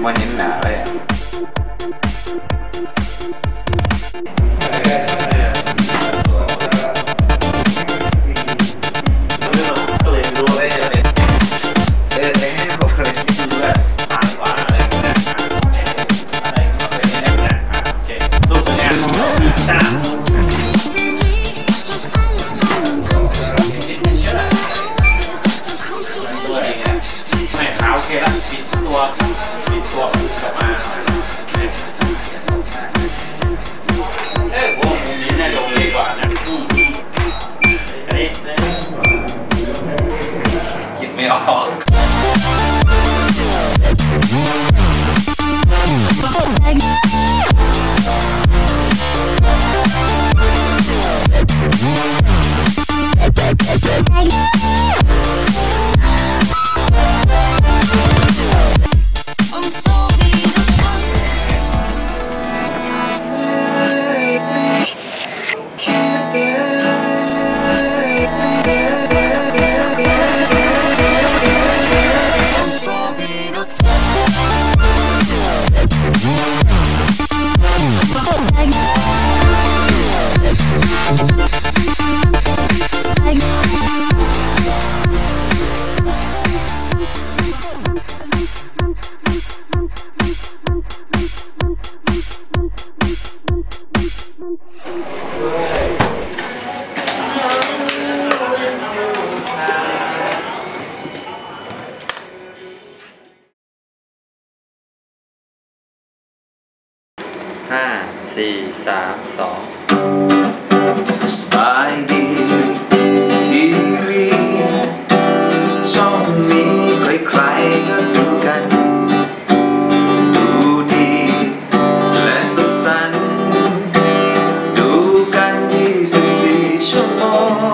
Moin in Nare. 给了一批多一批多 ห้าสี่สามสองสบายดีทีวีช่องนี้ใครๆก็ดูกัน ดูดีและสุขสันต์ดูกัสี่ชั่วโมง